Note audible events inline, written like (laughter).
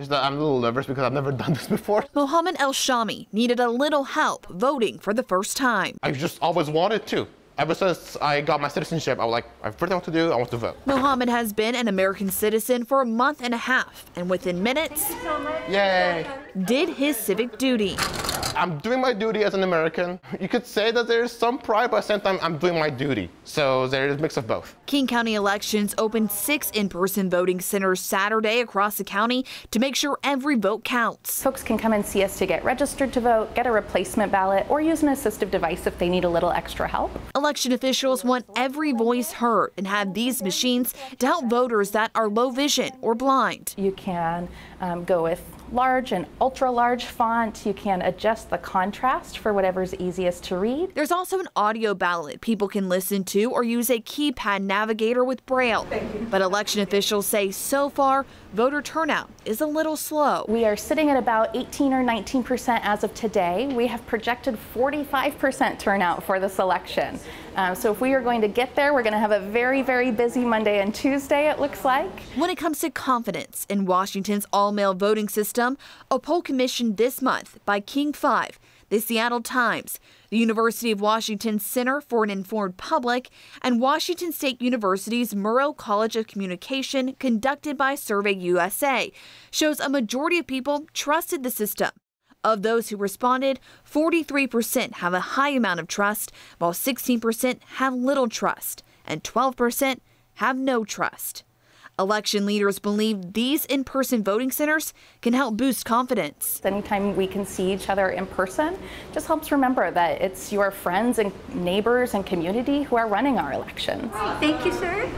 Just that I'm a little nervous because I've never (laughs) done this before. Mohamad Elchami needed a little help voting for the first time. I just always wanted to. Ever since I got my citizenship, I was like, I have everything I want to do, I want to vote. Mohamad has been an American citizen for a month and a half, and within minutes, Yay! did his civic duty. I'm doing my duty as an American. You could say that there's some pride, but at the same time, I'm doing my duty. So there's a mix of both. King County Elections opened six in-person voting centers Saturday across the county to make sure every vote counts. Folks can come and see us to get registered to vote, get a replacement ballot, or use an assistive device if they need a little extra help. Election officials want every voice heard and have these machines to help voters that are low vision or blind. You can um, go with large and ultra large font. You can adjust the contrast for whatever's easiest to read. There's also an audio ballot people can listen to or use a keypad navigator with Braille. But election officials say so far, voter turnout is a little slow. We are sitting at about 18 or 19 percent as of today. We have projected 45 percent turnout for this election. Um, so if we are going to get there, we're going to have a very, very busy Monday and Tuesday, it looks like. When it comes to confidence in Washington's all mail voting system, a poll commissioned this month by King 5, the Seattle Times, the University of Washington Center for an Informed Public, and Washington State University's Murrow College of Communication, conducted by Survey USA, shows a majority of people trusted the system. Of those who responded, 43% have a high amount of trust, while 16% have little trust, and 12% have no trust. Election leaders believe these in person voting centers can help boost confidence. Anytime we can see each other in person, just helps remember that it's your friends and neighbors and community who are running our elections. Thank you, sir.